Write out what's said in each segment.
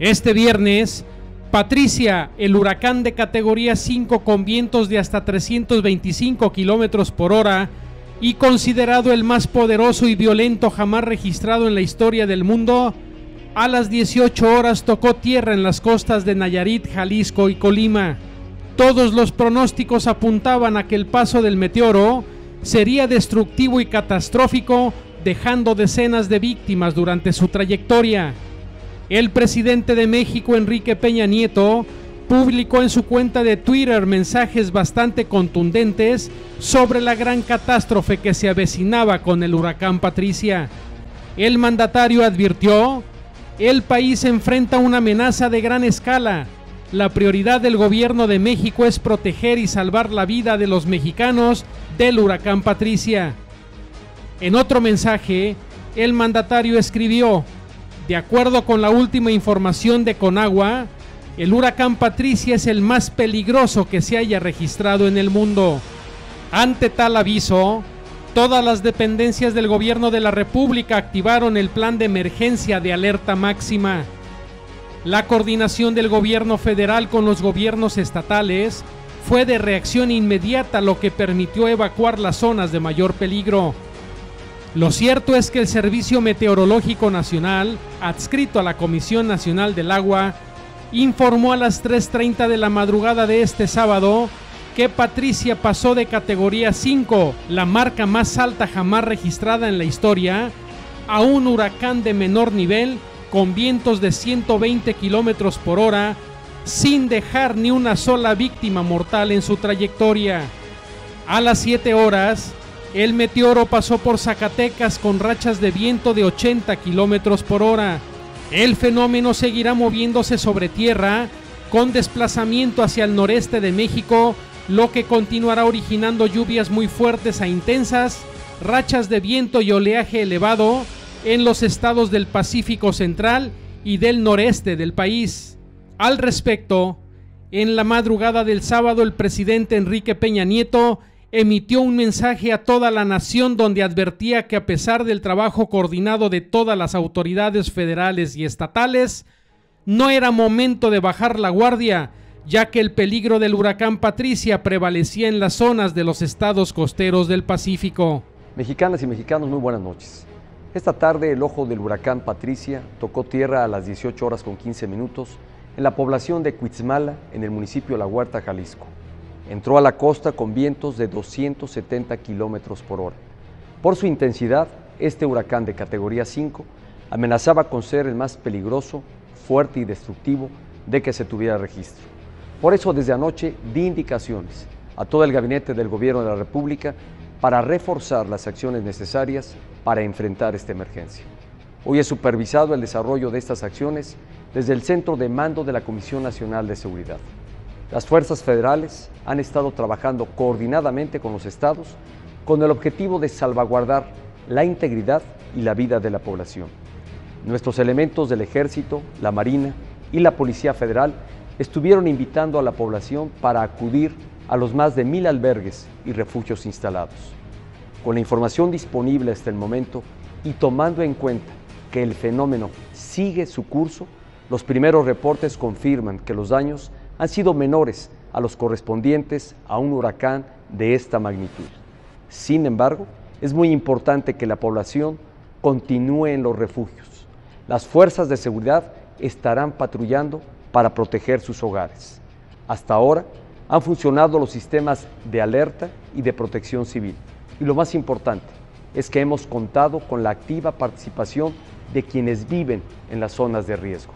Este viernes, Patricia, el huracán de categoría 5 con vientos de hasta 325 kilómetros por hora y considerado el más poderoso y violento jamás registrado en la historia del mundo, a las 18 horas tocó tierra en las costas de Nayarit, Jalisco y Colima. Todos los pronósticos apuntaban a que el paso del meteoro sería destructivo y catastrófico, dejando decenas de víctimas durante su trayectoria. El presidente de México, Enrique Peña Nieto, publicó en su cuenta de Twitter mensajes bastante contundentes sobre la gran catástrofe que se avecinaba con el huracán Patricia. El mandatario advirtió, el país enfrenta una amenaza de gran escala. La prioridad del gobierno de México es proteger y salvar la vida de los mexicanos del huracán Patricia. En otro mensaje, el mandatario escribió, de acuerdo con la última información de Conagua, el huracán Patricia es el más peligroso que se haya registrado en el mundo. Ante tal aviso, todas las dependencias del gobierno de la República activaron el plan de emergencia de alerta máxima. La coordinación del gobierno federal con los gobiernos estatales fue de reacción inmediata, lo que permitió evacuar las zonas de mayor peligro. Lo cierto es que el Servicio Meteorológico Nacional, adscrito a la Comisión Nacional del Agua, informó a las 3.30 de la madrugada de este sábado que Patricia pasó de categoría 5, la marca más alta jamás registrada en la historia, a un huracán de menor nivel con vientos de 120 kilómetros por hora, sin dejar ni una sola víctima mortal en su trayectoria. A las 7 horas, el meteoro pasó por Zacatecas con rachas de viento de 80 kilómetros por hora. El fenómeno seguirá moviéndose sobre tierra con desplazamiento hacia el noreste de México, lo que continuará originando lluvias muy fuertes e intensas, rachas de viento y oleaje elevado en los estados del Pacífico Central y del noreste del país. Al respecto, en la madrugada del sábado el presidente Enrique Peña Nieto emitió un mensaje a toda la nación donde advertía que a pesar del trabajo coordinado de todas las autoridades federales y estatales, no era momento de bajar la guardia, ya que el peligro del huracán Patricia prevalecía en las zonas de los estados costeros del Pacífico. Mexicanas y mexicanos, muy buenas noches. Esta tarde el ojo del huracán Patricia tocó tierra a las 18 horas con 15 minutos en la población de Cuitzmala, en el municipio de La Huerta, Jalisco entró a la costa con vientos de 270 kilómetros por hora. Por su intensidad, este huracán de categoría 5 amenazaba con ser el más peligroso, fuerte y destructivo de que se tuviera registro. Por eso, desde anoche di indicaciones a todo el gabinete del Gobierno de la República para reforzar las acciones necesarias para enfrentar esta emergencia. Hoy he supervisado el desarrollo de estas acciones desde el centro de mando de la Comisión Nacional de Seguridad. Las fuerzas federales han estado trabajando coordinadamente con los estados con el objetivo de salvaguardar la integridad y la vida de la población. Nuestros elementos del ejército, la marina y la Policía Federal estuvieron invitando a la población para acudir a los más de mil albergues y refugios instalados. Con la información disponible hasta el momento y tomando en cuenta que el fenómeno sigue su curso, los primeros reportes confirman que los daños han sido menores a los correspondientes a un huracán de esta magnitud. Sin embargo, es muy importante que la población continúe en los refugios. Las fuerzas de seguridad estarán patrullando para proteger sus hogares. Hasta ahora han funcionado los sistemas de alerta y de protección civil. Y lo más importante es que hemos contado con la activa participación de quienes viven en las zonas de riesgo.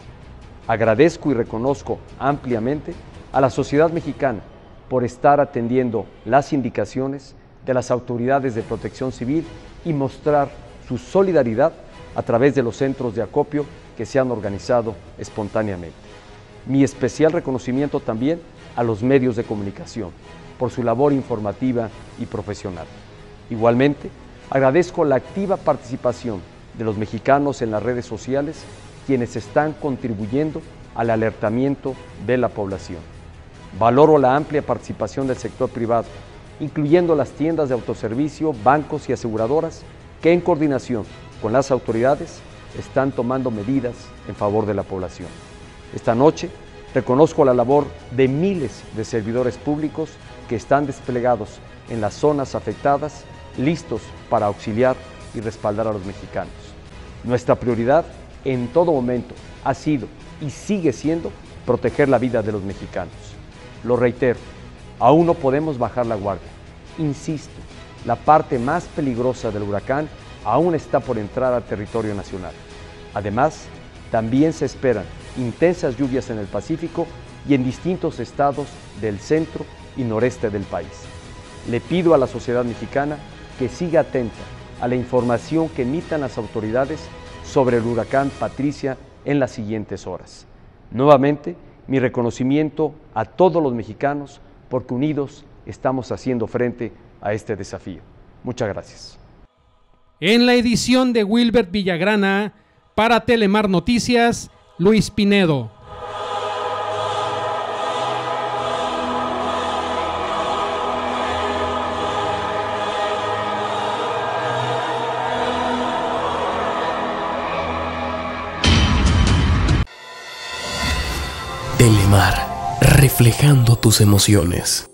Agradezco y reconozco ampliamente a la sociedad mexicana por estar atendiendo las indicaciones de las autoridades de protección civil y mostrar su solidaridad a través de los centros de acopio que se han organizado espontáneamente. Mi especial reconocimiento también a los medios de comunicación por su labor informativa y profesional. Igualmente, agradezco la activa participación de los mexicanos en las redes sociales quienes están contribuyendo al alertamiento de la población. Valoro la amplia participación del sector privado, incluyendo las tiendas de autoservicio, bancos y aseguradoras, que en coordinación con las autoridades están tomando medidas en favor de la población. Esta noche reconozco la labor de miles de servidores públicos que están desplegados en las zonas afectadas, listos para auxiliar y respaldar a los mexicanos. Nuestra prioridad en todo momento ha sido y sigue siendo proteger la vida de los mexicanos. Lo reitero, aún no podemos bajar la guardia. Insisto, la parte más peligrosa del huracán aún está por entrar al territorio nacional. Además, también se esperan intensas lluvias en el Pacífico y en distintos estados del centro y noreste del país. Le pido a la sociedad mexicana que siga atenta a la información que emitan las autoridades sobre el huracán Patricia en las siguientes horas. Nuevamente, mi reconocimiento a todos los mexicanos porque unidos estamos haciendo frente a este desafío. Muchas gracias. En la edición de Wilbert Villagrana, para Telemar Noticias, Luis Pinedo. Telemar, reflejando tus emociones.